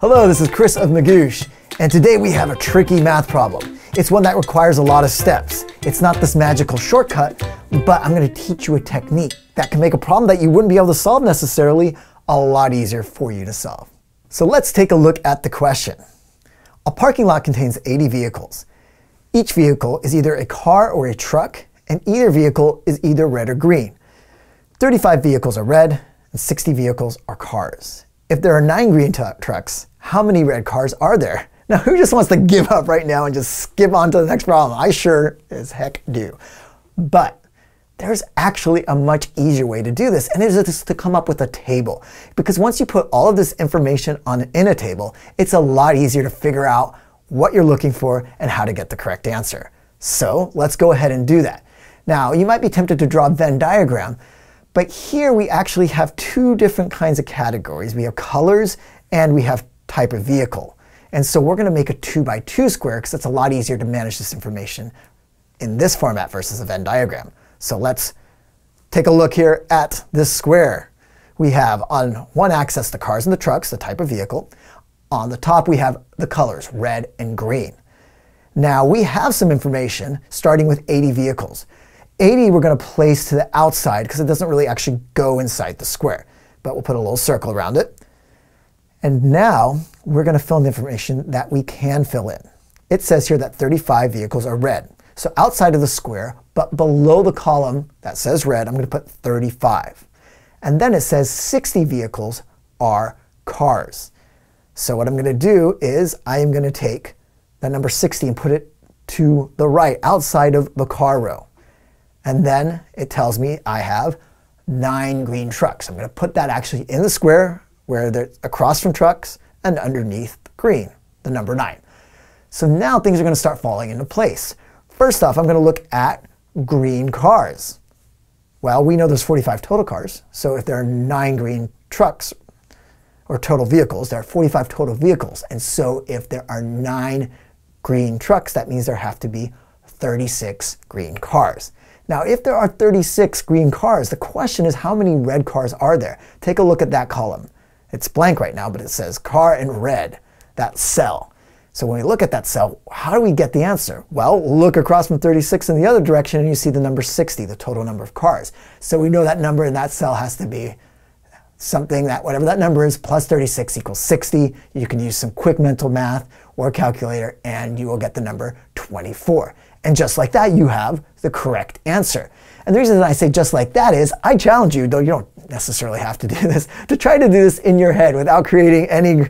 Hello, this is Chris of Magoosh, and today we have a tricky math problem. It's one that requires a lot of steps. It's not this magical shortcut, but I'm gonna teach you a technique that can make a problem that you wouldn't be able to solve necessarily a lot easier for you to solve. So let's take a look at the question. A parking lot contains 80 vehicles. Each vehicle is either a car or a truck, and either vehicle is either red or green. 35 vehicles are red, and 60 vehicles are cars. If there are nine green trucks, how many red cars are there? Now, who just wants to give up right now and just skip on to the next problem? I sure as heck do. But there's actually a much easier way to do this, and it is to come up with a table. Because once you put all of this information on in a table, it's a lot easier to figure out what you're looking for and how to get the correct answer. So let's go ahead and do that. Now, you might be tempted to draw a Venn diagram, but here we actually have two different kinds of categories. We have colors and we have type of vehicle. And so we're going to make a 2 by 2 square because it's a lot easier to manage this information in this format versus a Venn diagram. So let's take a look here at this square. We have on one axis the cars and the trucks, the type of vehicle. On the top we have the colors, red and green. Now we have some information starting with 80 vehicles. 80 we're going to place to the outside because it doesn't really actually go inside the square. But we'll put a little circle around it. And now we're going to fill in the information that we can fill in. It says here that 35 vehicles are red. So outside of the square, but below the column that says red, I'm going to put 35. And then it says 60 vehicles are cars. So what I'm going to do is I am going to take that number 60 and put it to the right outside of the car row. And then it tells me I have nine green trucks. I'm going to put that actually in the square where they're across from trucks and underneath green, the number nine. So now things are going to start falling into place. First off, I'm going to look at green cars. Well, we know there's 45 total cars. So if there are nine green trucks or total vehicles, there are 45 total vehicles. And so if there are nine green trucks, that means there have to be 36 green cars. Now, if there are 36 green cars, the question is how many red cars are there? Take a look at that column. It's blank right now, but it says car in red, that cell. So when we look at that cell, how do we get the answer? Well, look across from 36 in the other direction and you see the number 60, the total number of cars. So we know that number in that cell has to be something that whatever that number is plus 36 equals 60. You can use some quick mental math or calculator and you will get the number 24. And just like that, you have the correct answer. And the reason that I say just like that is I challenge you, though you don't necessarily have to do this, to try to do this in your head without creating any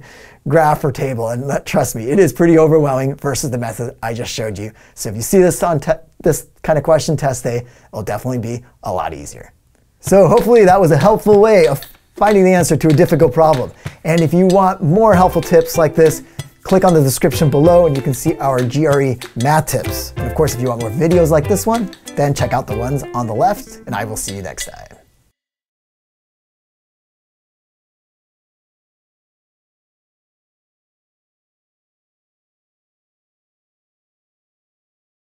graph or table. And let, trust me, it is pretty overwhelming versus the method I just showed you. So if you see this on this kind of question test day, it'll definitely be a lot easier. So hopefully that was a helpful way of finding the answer to a difficult problem. And if you want more helpful tips like this, click on the description below and you can see our GRE math tips. And of course, if you want more videos like this one, then check out the ones on the left and I will see you next time.